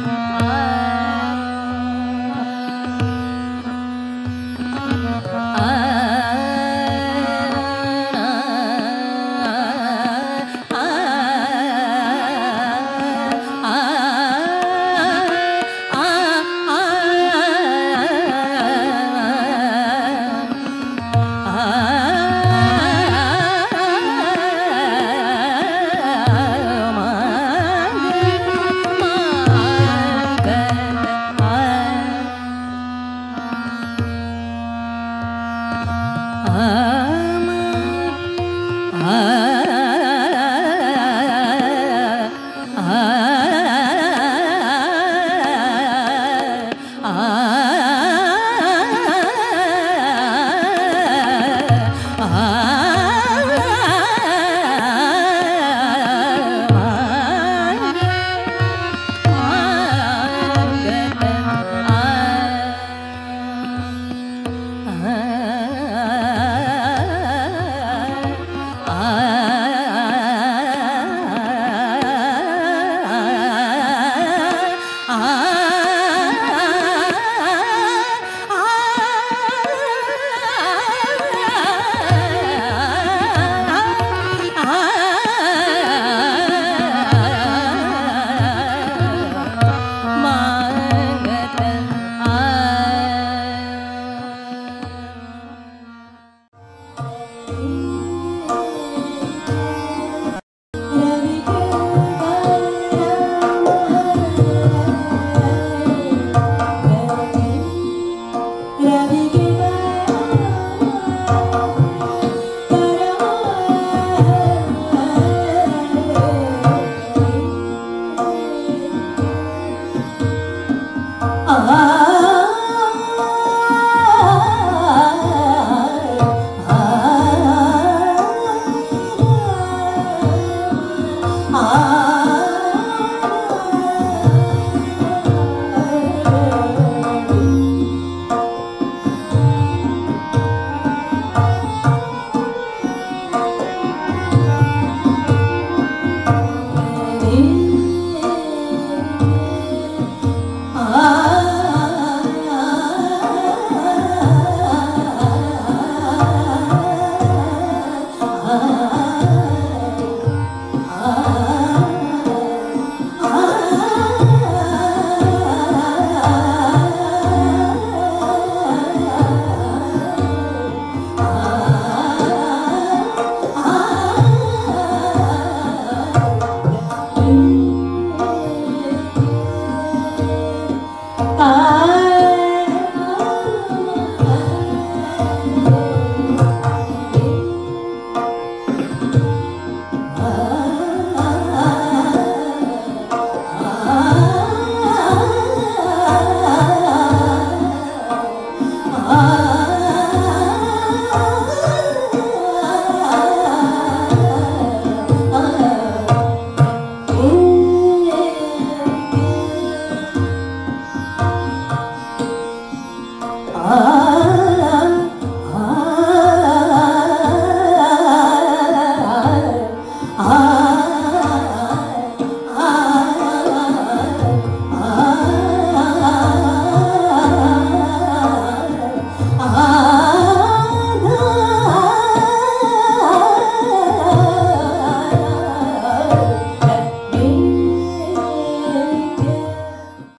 Mm-hmm. ah 啊 Ah